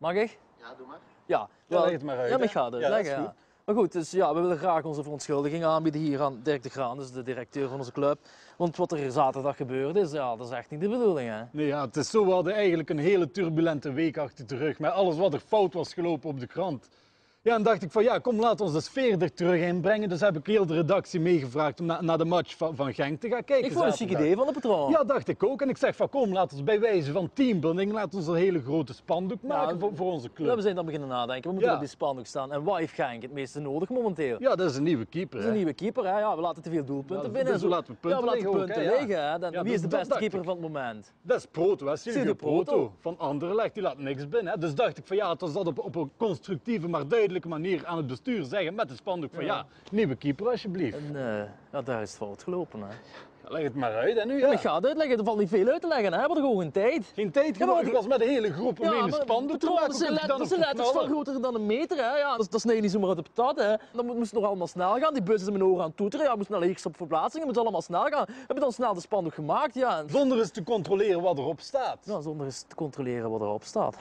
Mag ik? Ja, doe maar. Ja, Ja, leg het maar uit, Ja, maar ik ga het Ja, uitleggen. dat is Ja, Maar goed, dus ja, we willen graag onze verontschuldiging aanbieden hier aan Dirk de Graan, dus de directeur van onze club. Want wat er zaterdag gebeurd is, ja, dat is echt niet de bedoeling. Hè? Nee, ja, het is zo, we hadden eigenlijk een hele turbulente week achter de rug. Met alles wat er fout was gelopen op de krant. Ja, en dacht ik van ja, kom laat ons de sfeer er terug inbrengen. Dus heb ik heel de redactie meegevraagd om na, naar de match van, van Genk te gaan kijken. Ik vond het een chic zaterdag. idee van de patroon. Ja, dacht ik ook. En ik zeg van kom, laat ons bij wijze van teambuilding, laat ons een hele grote spandoek maken voor, voor onze club. Ja, we zijn dan beginnen nadenken, we moeten Ja. op die spandoek staan. En wat heeft Genk het meeste nodig momenteel? Ja, dat is een nieuwe keeper. Dat is een nieuwe keeper, hè? Ja, we laten te veel doelpunten binnen. dus we laten punten ja, we laten liggen punten liggen. Hè? Dan, wie dus is de dat beste keeper van het moment? Dat is Proto, hè? Silvio Proto. Proto. Van Anderlecht, die laat niks binnen. Hè? Dus dacht ik van ja, het was dat op, op een constructieve, maar duidelijke manier aan het bestuur zeggen met de spandoek van ja, Ja. nieuwe keeper alsjeblieft. En eh, ja, daar is het fout gelopen. Hè? Ja, leg het maar uit en nu Ja. ja. Ik ga het uitleggen, er valt niet veel uit te leggen. Hè? We hadden gewoon geen tijd. Geen tijd Ja, maar ik was met een hele groep om een spandoek te maken. dat zijn, let- zijn letters groter dan een meter. Hè? Ja, dat, dat snij je niet zomaar uit op patat. Hè? Dan mo- moest het nog allemaal snel gaan. Die bus is in mijn ogen aan het toeteren. Ja, moest naar links op verplaatsingen. Het moet allemaal snel gaan. We hebben dan snel de spandoek gemaakt. Ja. Zonder eens te controleren wat erop staat. Ja, zonder eens te controleren wat erop staat.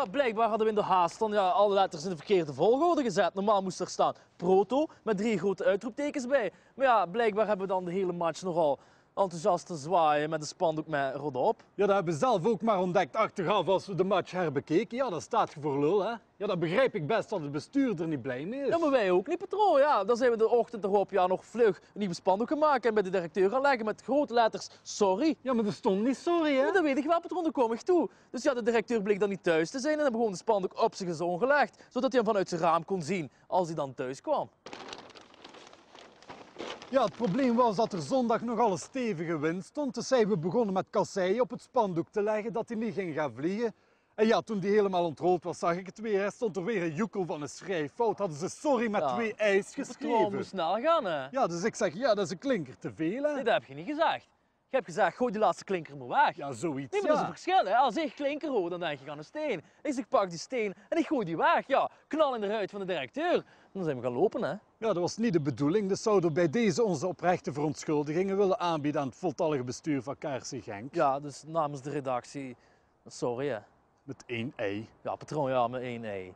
Ja, blijkbaar hadden we in de haast dan ja, alle letters in de verkeerde volgorde gezet. Normaal moest er staan proto met drie grote uitroeptekens bij. Maar ja, blijkbaar hebben we dan de hele match nogal enthousiast te zwaaien met de spandoek met Rodop. Ja, dat hebben we zelf ook maar ontdekt achteraf als we de match herbekeken. Ja, dat staat je voor lul, hè. Ja, dat begrijp ik best dat het bestuur er niet blij mee is. Ja, maar wij ook niet, patroon. Ja, dan zijn we de ochtend erop ja, nog vlug een nieuwe spandoek gaan maken en bij de directeur gaan leggen met grote letters sorry. Ja, maar er stond niet sorry, hè. Ja, dat weet ik wel, patroon, daar kom ik toe. Dus ja, de directeur bleek dan niet thuis te zijn en hebben gewoon de spandoek op zijn gezon gelegd, zodat hij hem vanuit zijn raam kon zien als hij dan thuis kwam. Ja, het probleem was dat er zondag nogal een stevige wind stond. Dus zijn we begonnen met kasseien op het spandoek te leggen dat hij niet ging gaan vliegen. En ja, toen die helemaal ontrold was, zag ik het weer. Er stond er weer een joekel van een schrijffout. Hadden ze sorry met Ja. twee ijs geschreven. moest snel gaan, hè? Ja, dus ik zeg, ja, dat is een klinker te veel, hè. Nee, dat heb je niet gezegd. Je hebt gezegd, gooi die laatste klinker maar weg. Ja, zoiets, Nee, maar dat is een verschil. Hè? Als ik klinker hoor, dan denk je aan een steen. Ik zeg, pak die steen en ik gooi die weg. Ja, knal in de ruit van de directeur. Dan zijn we gaan lopen, hè. Ja, dat was niet de bedoeling. Dus zouden we bij deze onze oprechte verontschuldigingen willen aanbieden aan het voltallige bestuur van KRC Genk. Ja, dus namens de redactie, sorry, hè. Met één ei. Ja, patroon, ja, met één ei.